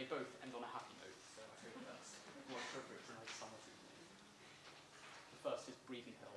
they both end on a happy note, so I think that's more appropriate for another summer. evening. The first is Bredon Hill.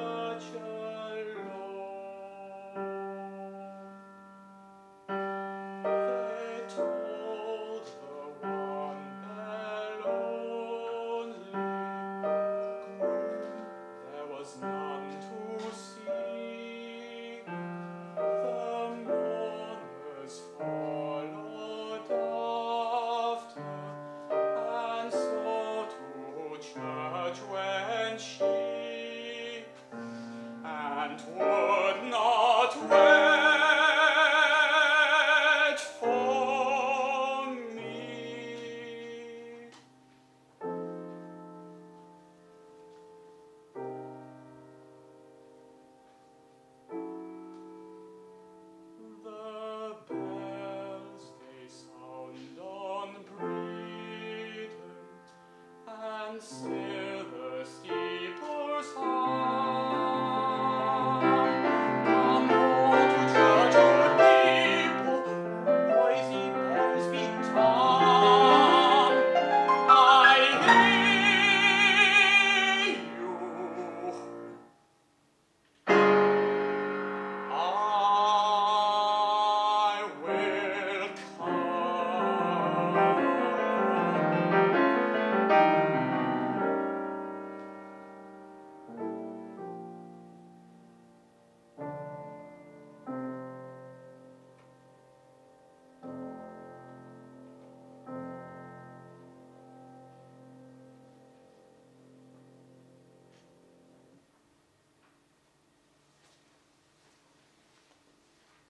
say.